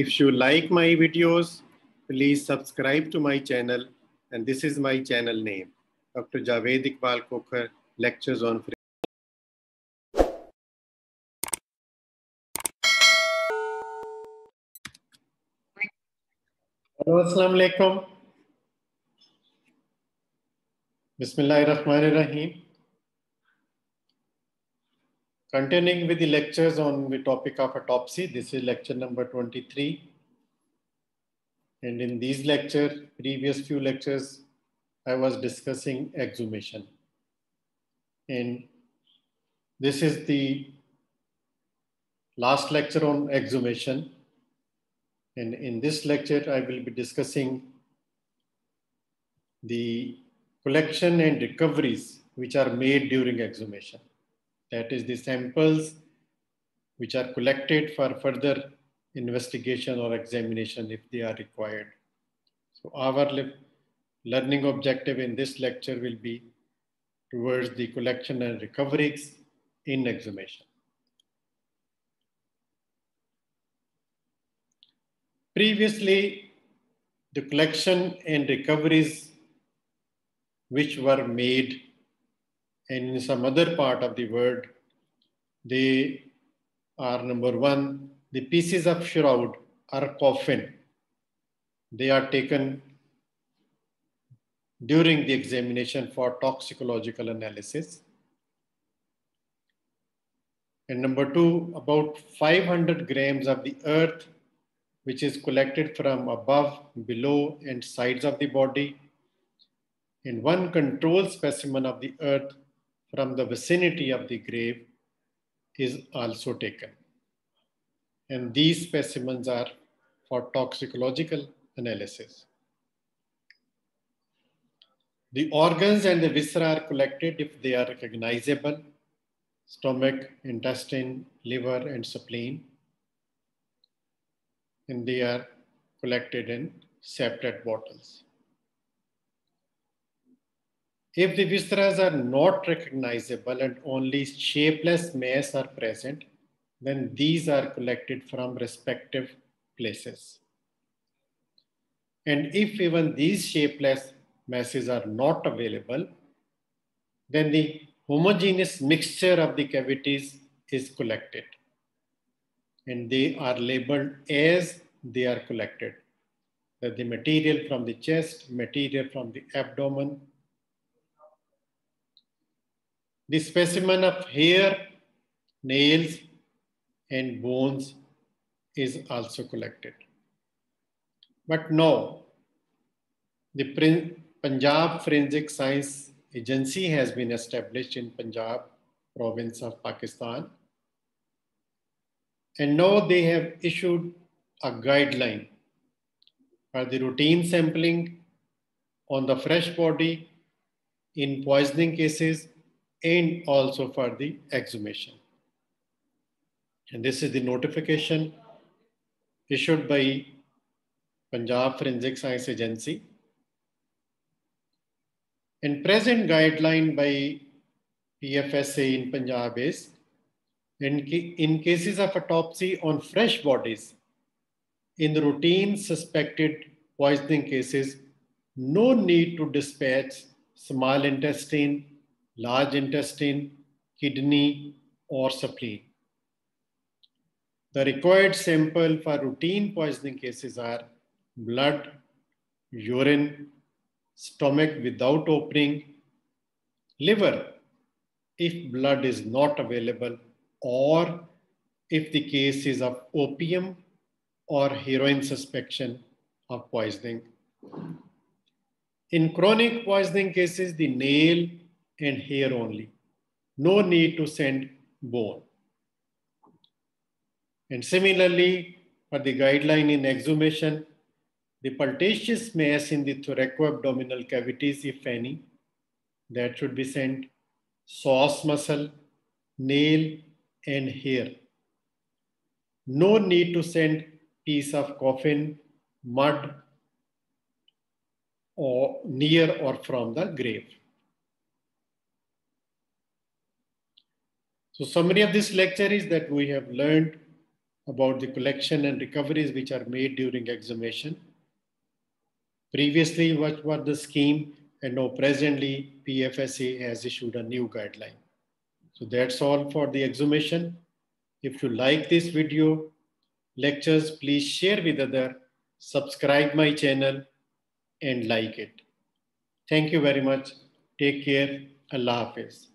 If you like my videos, please subscribe to my channel. And this is my channel name, Dr. Javed Iqbal Kokhar, Lectures on Free. Hello, Assalamu alaikum. Bismillahirrahmanirrahim. Continuing with the lectures on the topic of autopsy, this is lecture number 23. And in these lecture, previous few lectures, I was discussing exhumation. And this is the last lecture on exhumation. And in this lecture, I will be discussing the collection and recoveries which are made during exhumation. That is the samples which are collected for further investigation or examination if they are required. So our learning objective in this lecture will be towards the collection and recoveries in exhumation. Previously, the collection and recoveries which were made and in some other part of the world, they are number one, the pieces of shroud are coffin. They are taken during the examination for toxicological analysis. And number two, about 500 grams of the earth, which is collected from above, below, and sides of the body. And one control specimen of the earth from the vicinity of the grave is also taken. And these specimens are for toxicological analysis. The organs and the viscera are collected if they are recognizable, stomach, intestine, liver, and spleen. And they are collected in separate bottles. If the visceras are not recognizable and only shapeless mass are present, then these are collected from respective places. And if even these shapeless masses are not available, then the homogeneous mixture of the cavities is collected. And they are labeled as they are collected. That the material from the chest, material from the abdomen, the specimen of hair, nails, and bones is also collected. But no, the Punjab Forensic Science Agency has been established in Punjab province of Pakistan. And now they have issued a guideline for the routine sampling on the fresh body in poisoning cases and also for the exhumation. And this is the notification issued by Punjab Forensic Science Agency. And present guideline by PFSA in Punjab is in, in cases of autopsy on fresh bodies, in the routine suspected poisoning cases, no need to dispatch small intestine large intestine, kidney, or spleen. The required sample for routine poisoning cases are blood, urine, stomach without opening, liver, if blood is not available, or if the case is of opium or heroin suspicion of poisoning. In chronic poisoning cases, the nail and hair only. No need to send bone. And similarly, for the guideline in exhumation, the pultaceous mass in the thoracoabdominal cavities, if any, that should be sent psoas muscle, nail, and hair. No need to send piece of coffin, mud, or near or from the grave. So summary of this lecture is that we have learned about the collection and recoveries which are made during exhumation. Previously, what was the scheme and now presently PFSA has issued a new guideline. So that's all for the exhumation. If you like this video, lectures, please share with other, subscribe my channel and like it. Thank you very much. Take care. Allah Hafiz.